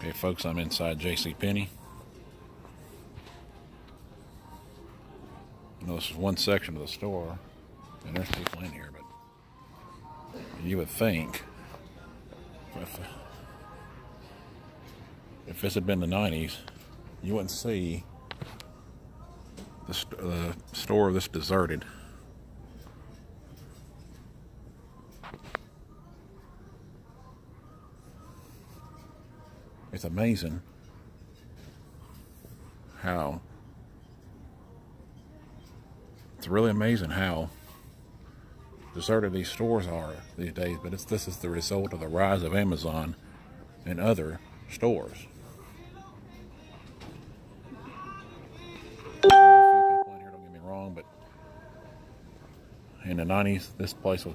Okay, folks, I'm inside J.C. Penney. This is one section of the store, and there's people in here, but you would think if, if this had been the 90s, you wouldn't see the, the store this deserted. It's amazing how it's really amazing how deserted these stores are these days, but this is the result of the rise of Amazon and other stores. In the 90s, this place was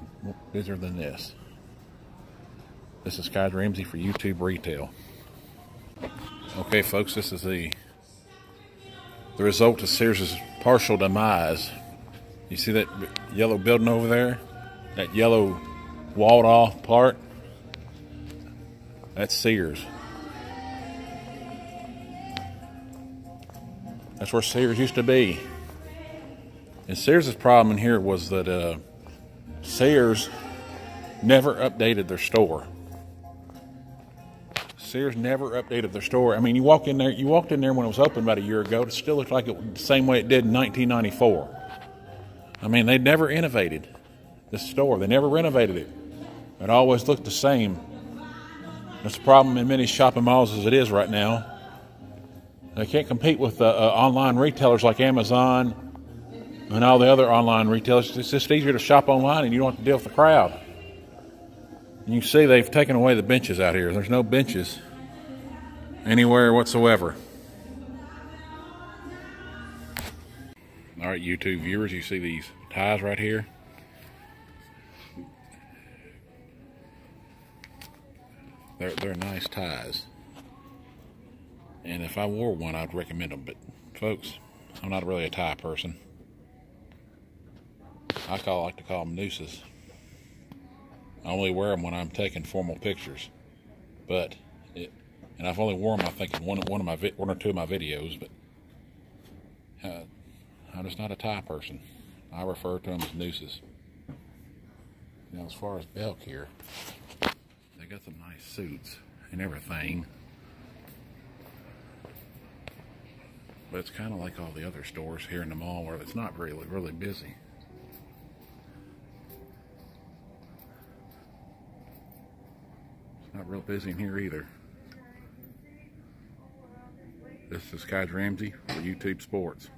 busier than this. This is Kige Ramsey for YouTube Retail. Okay, folks, this is the the result of Sears' partial demise. You see that yellow building over there? That yellow walled off part? That's Sears. That's where Sears used to be. And Sears' problem in here was that uh, Sears never updated their store. Sears never updated their store. I mean, you walk in there, you walked in there when it was open about a year ago. It still looked like it the same way it did in 1994. I mean, they never innovated the store. They never renovated it. It always looked the same. That's a problem in many shopping malls as it is right now. They can't compete with uh, uh, online retailers like Amazon and all the other online retailers. It's just easier to shop online and you don't have to deal with the crowd. You can see they've taken away the benches out here. There's no benches anywhere whatsoever. All right, YouTube viewers, you see these ties right here? They're, they're nice ties. And if I wore one, I'd recommend them. But, folks, I'm not really a tie person. I call like to call them nooses. I only wear them when I'm taking formal pictures. But, it, and I've only worn them, I think, in one, one of my one or two of my videos. But uh, I'm just not a tie person. I refer to them as nooses. Now, as far as Belk here, they got some nice suits and everything. But it's kind of like all the other stores here in the mall where it's not really, really busy. Not real busy in here either. This is Kige Ramsey for YouTube Sports.